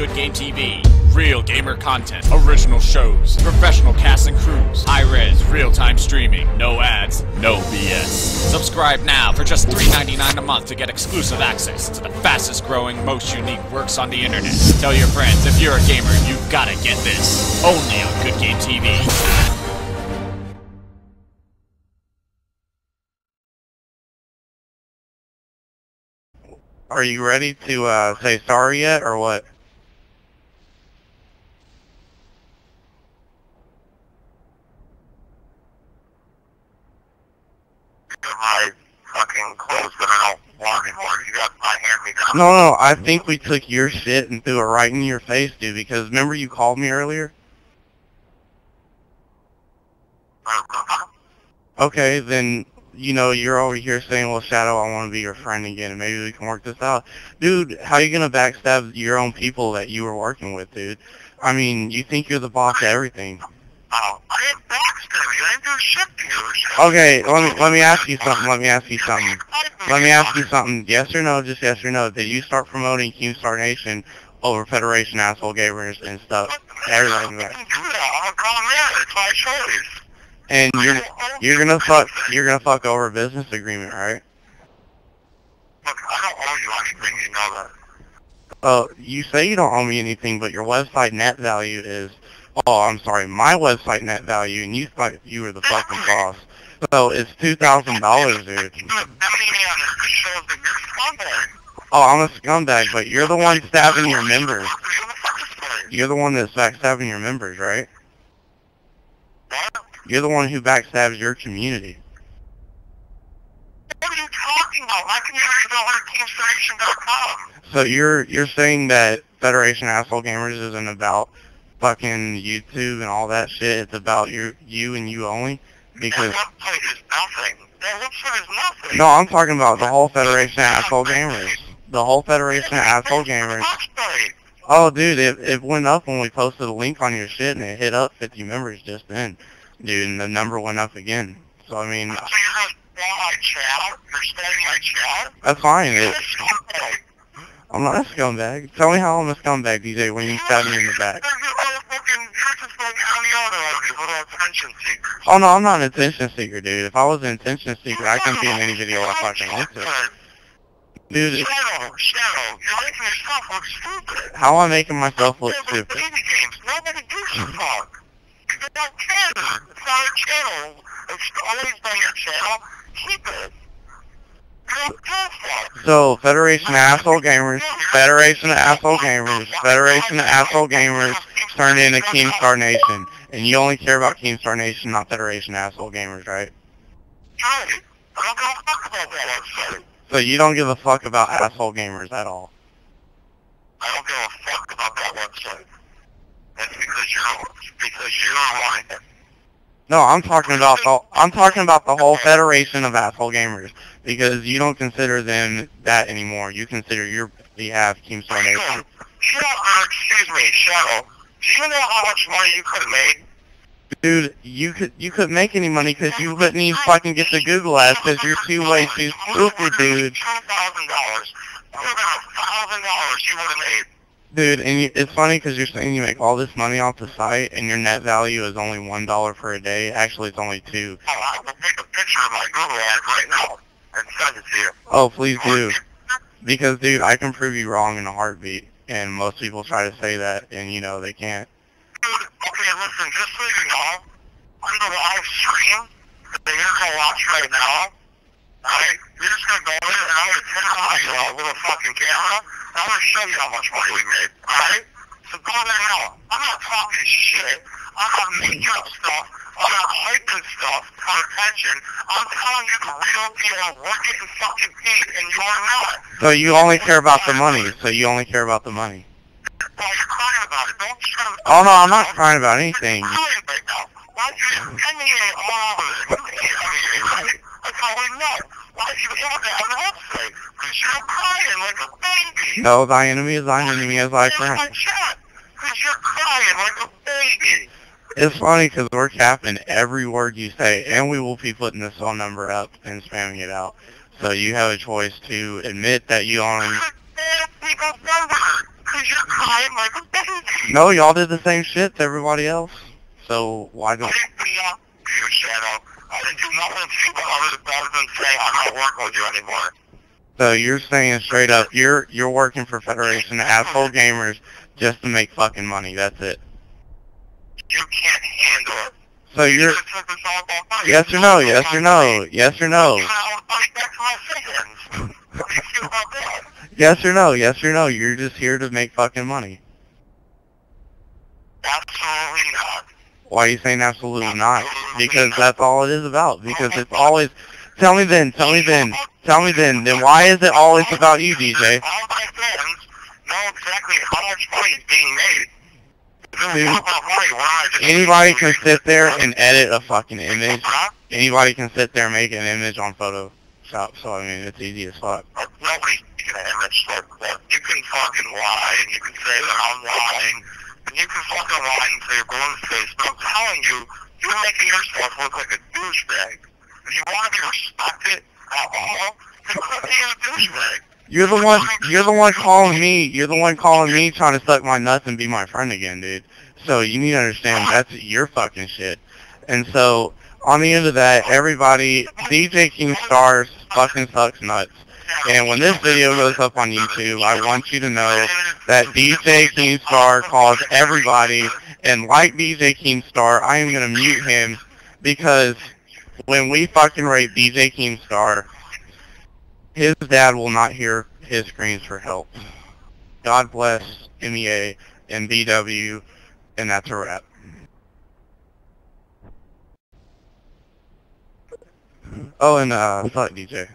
Good Game TV. Real gamer content, original shows, professional casts and crews, high res, real time streaming, no ads, no BS. Subscribe now for just $3.99 a month to get exclusive access to the fastest growing, most unique works on the internet. Tell your friends if you're a gamer, you've gotta get this. Only on Good Game TV. Are you ready to uh, say sorry yet, or what? Fucking clothes that I don't want anymore. You got my hand-me-down. No, no, I think we took your shit and threw it right in your face, dude, because remember you called me earlier? Uh-huh. Okay, then, you know, you're over here saying, well, Shadow, I want to be your friend again, and maybe we can work this out. Dude, how you going to backstab your own people that you were working with, dude? I mean, you think you're the boss of everything. Oh, I didn't Okay, let me, let me ask you something, let me ask you something. Let me ask you something, yes or no, just yes or no. Did you start promoting Keemstar Nation over Federation Asshole Gamers and stuff? Everything like that. And you're you're gonna fuck you're gonna fuck over a business agreement, right? Look, I don't owe you anything. You know that. Oh, you say you don't owe me anything, but your website net value is oh, I'm sorry, my website net value, and you thought you were the fucking boss. So it's two thousand dollars, dude. You have any on this shows that you're scumbag. Oh, I'm a scumbag, but you're the one stabbing your members. You're the fucking place. You're the one that's backstabbing your members, right? What? You're the one who backstabs your community. What are you talking about? My community on So you're you're saying that Federation Asshole Gamers isn't about fucking YouTube and all that shit. It's about your you and you only. Because That website is nothing. That website is nothing. no, I'm talking about the whole Federation Asshole Gamers. The whole Federation Asshole Gamers. Oh, dude, it it went up when we posted a link on your shit, and it hit up 50 members just then, dude, and the number went up again. So I mean, So you're my chat? You're my chat? that's fine. It, a scumbag. I'm not a scumbag. Tell me how I'm a scumbag, DJ, when you stab me in the back. You're a fucking, you're just like any other of these little attention seekers. Oh no, I'm not an attention seeker, dude. If I was an attention seeker, I couldn't be in any video I fucking want to. Dude, Shadow, Shadow, you're making yourself look stupid. how am I making myself look stupid? baby games, nobody gives a fuck. They don't care. It's not a channel. It's always been your channel. Keep it. You don't give a fuck. So, Federation of Asshole Gamers, Federation of Asshole Gamers, Federation of Asshole Gamers turned into Keemstar Nation. And you only care about Keemstar Nation, not Federation of Asshole Gamers, right? Right. I don't give a fuck about that website. So you don't give a fuck about Asshole Gamers at all. I don't give a fuck about that website. That's because you're because you're lying. No, I'm talking about the I'm talking about the whole Federation of Asshole Gamers because you don't consider them that anymore. You consider your you have Keemstar Nation. Shadow, uh, excuse me, Shadow. Do you know how much money you could have made? Dude, you could you couldn't make any money because you wouldn't even fucking get the Google ads because you're too way too stupid, dude. Two thousand dollars. What about a thousand dollars you would have made? Dude, and you, it's funny because you're saying you make all this money off the site and your net value is only one dollar for a day. Actually, it's only two. Oh, I will take a picture of my Google ad right now and send it to you. Oh, please do. Because, dude, I can prove you wrong in a heartbeat. And most people try to say that, and, you know, they can't. Dude, okay, listen, just so you know, on the live stream that you're gonna watch right now, alright, you're just gonna go in and I'm gonna turn on uh, little fucking camera, and I'm gonna show you how much money we made, alright? So go there now. I'm not talking shit. I'm not making up stuff. Not hyping stuff for attention. I'm telling you the real deal of what you fucking eat, and you are not. So you only care about the money. So you only care about the money. Well, you're crying about it. Don't up. Oh, no, I'm not crying about anything. You're crying right now. Why do you all it? You emulate, right? That's how we know. Why do you imitate on the website? Because you're crying like a baby. No, thy enemy is thine enemy as thy friend. Because you're crying like a baby. It's funny because we're capping every word you say, and we will be putting this phone number up and spamming it out. So you have a choice to admit that you only... Because people's number. Because Because you're crying like a baby. No, y'all did the same shit to everybody else. So why don't? didn't be up to you, Shadow. I didn't do nothing to you but other than I'm not working with you anymore. So you're saying straight up, you're you're working for Federation Asshole Gamers just to make fucking money. That's it. You can't handle it. So you're You just took this all about money. yes or no, yes or no, yes or no, You know, money back to my fans. What do you feel about that? yes or no, yes or no. You're just here to make fucking money. Absolutely not. Why are you saying absolutely not? Because that's all it is about. Because it's always. Tell me then. Tell me then. Tell me then. Then why is it always about you, DJ? All my fans know exactly how much money is being made. If it was Dude, all about money, why not just- Anybody can sit there and edit a fucking image. Anybody can sit there and make an image on Photoshop. So I mean, it's easy as fuck. Nobody's making an image like that. You can fucking lie, and you can say that I'm lying, and you can fucking lie and say your face, but I'm telling you, you're making yourself look like a douchebag. If you want to be respected at all, then quit being a douchebag. You're the one. You're the one calling me. You're the one calling me trying to suck my nuts and be my friend again, dude. So you need to understand that's your fucking shit. And so on the end of that, everybody, DJ King Stars fucking sucks nuts. And when this video goes up on YouTube, I want you to know that DJ Keemstar calls everybody, and like DJ Keemstar, I am gonna mute him because when we fucking rape DJ Keemstar, his dad will not hear his screams for help. God bless MEA and BW, and that's a wrap. Oh, and uh, fuck DJ.